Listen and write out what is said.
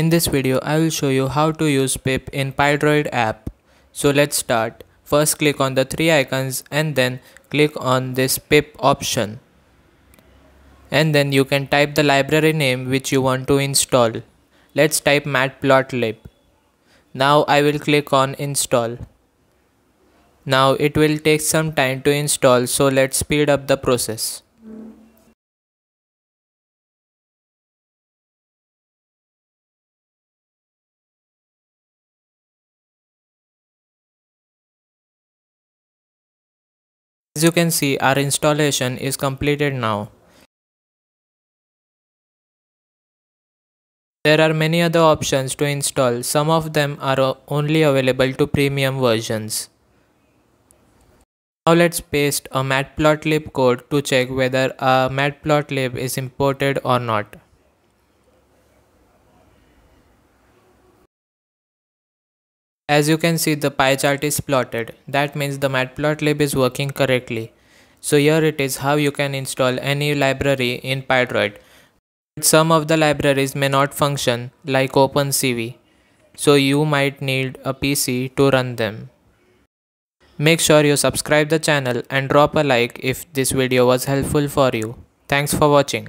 In this video, I will show you how to use pip in PyDroid app. So let's start. First click on the three icons and then click on this pip option. And then you can type the library name which you want to install. Let's type matplotlib. Now I will click on install. Now it will take some time to install so let's speed up the process. As you can see our installation is completed now. There are many other options to install, some of them are only available to premium versions. Now let's paste a matplotlib code to check whether a matplotlib is imported or not. As you can see the pie chart is plotted. That means the matplotlib is working correctly. So here it is how you can install any library in PyDroid. Some of the libraries may not function like OpenCV. So you might need a PC to run them. Make sure you subscribe the channel and drop a like if this video was helpful for you. Thanks for watching.